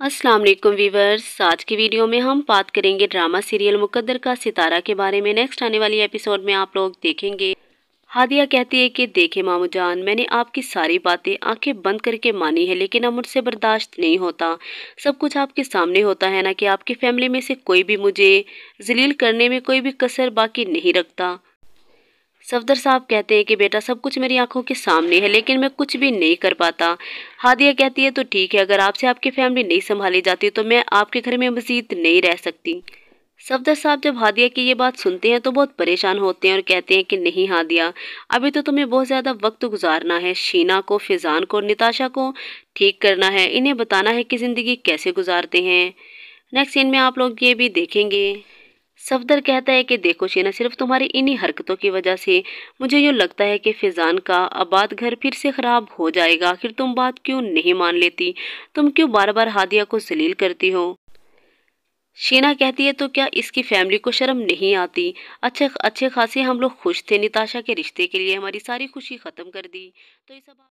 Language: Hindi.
अस्सलाम वालेकुम वीवर्स आज की वीडियो में हम बात करेंगे ड्रामा सीरियल मुकद्दर का सितारा के बारे में। नेक्स्ट आने वाली एपिसोड में आप लोग देखेंगे। हादिया कहती है कि, देखे मामू जान, मैंने आपकी सारी बातें आँखें बंद करके मानी है, लेकिन अब मुझसे बर्दाश्त नहीं होता। सब कुछ आपके सामने होता है ना कि आपकी फैमिली में से कोई भी मुझे जलील करने में कोई भी कसर बाकी नहीं रखता। सफदर साहब कहते हैं कि, बेटा, सब कुछ मेरी आँखों के सामने है, लेकिन मैं कुछ भी नहीं कर पाता। हादिया कहती है तो ठीक है, अगर आपसे आपकी फैमिली नहीं संभाली जाती तो मैं आपके घर में मजीद नहीं रह सकती। सफदर साहब जब हादिया की ये बात सुनते हैं तो बहुत परेशान होते हैं और कहते हैं कि, नहीं हादिया, अभी तो तुम्हें बहुत ज़्यादा वक्त गुजारना है, शीना को, फिजान को निताशा को ठीक करना है। इन्हें बताना है कि ज़िंदगी कैसे गुजारते हैं। नेक्स्ट सीन में आप लोग ये भी देखेंगे। सफदर कहता है कि देखो शीना, सिर्फ़ तुम्हारी इन्हीं हरकतों की वजह से मुझे यूँ लगता है कि फिजान का आबाद घर फिर से ख़राब हो जाएगा। आखिर तुम बात क्यों नहीं मान लेती? तुम क्यों बार बार हादिया को जलील करती हो? शीना कहती है तो क्या इसकी फैमिली को शर्म नहीं आती? अच्छे अच्छे खासे हम लोग खुश थे, निताशा के रिश्ते के लिए हमारी सारी खुशी ख़त्म कर दी। तो सब